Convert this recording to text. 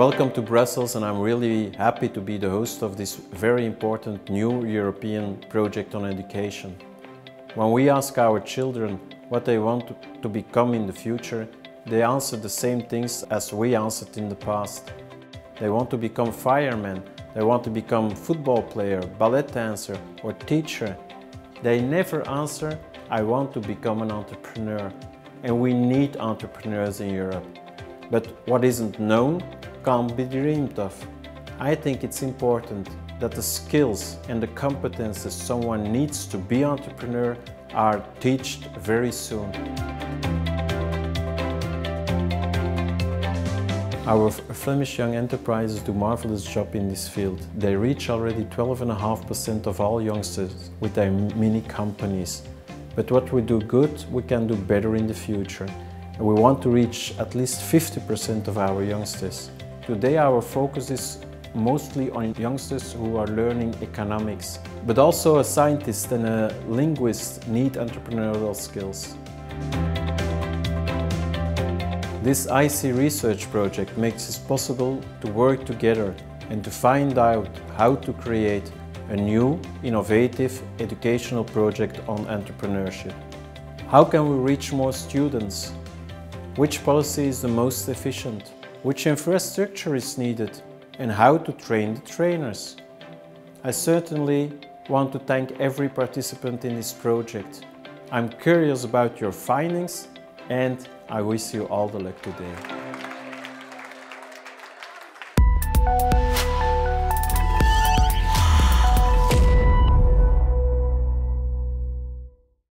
Welcome to Brussels and I'm really happy to be the host of this very important new European project on education. When we ask our children what they want to, become in the future, they answer the same things as we answered in the past. They want to become firemen, they want to become football player, ballet dancer or teacher. They never answer, I want to become an entrepreneur. And we need entrepreneurs in Europe. But what isn't known can't be dreamed of. I think it's important that the skills and the competences someone needs to be an entrepreneur are taught very soon. Our Flemish young enterprises do marvelous job in this field. They reach already 12.5% of all youngsters with their mini companies. But what we do good, we can do better in the future. And we want to reach at least 50% of our youngsters. Today our focus is mostly on youngsters who are learning economics. But also a scientist and a linguist need entrepreneurial skills. This ICEE research project makes it possible to work together and to find out how to create a new, innovative educational project on entrepreneurship. How can we reach more students? Which policy is the most efficient? Which infrastructure is needed? And how to train the trainers? I certainly want to thank every participant in this project. I'm curious about your findings and I wish you all the luck today.